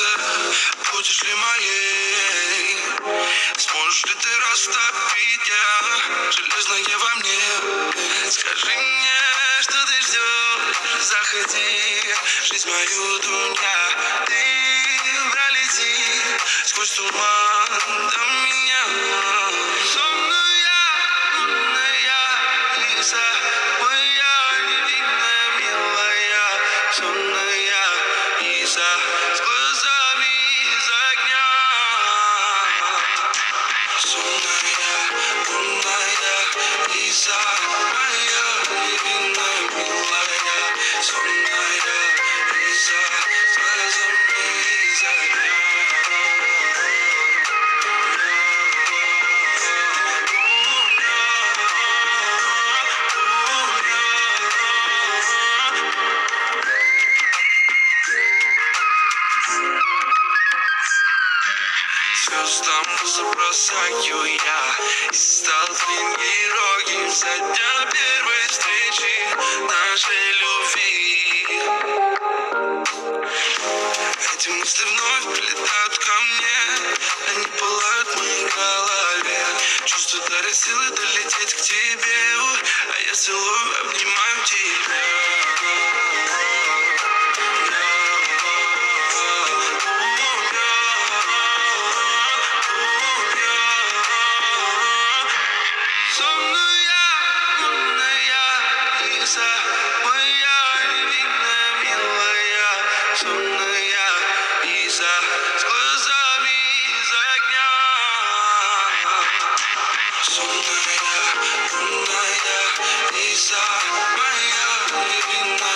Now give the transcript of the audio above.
сердце Будешь ли моей? Сможешь ли ты растопить я? Железное во мне Скажи мне, что ты ждешь Заходи, жизнь мою дуня Ты пролети сквозь туман Звездам забросаю я. И стал длинней роги Со дня первой встречи нашей любви. Эти мысли вновь прилетают ко мне Они пылают в моей голове. Чувство дарят силы долететь к тебе А я целую, обнимаю тебя Sunday, Brunei, Isa, Maya, Living.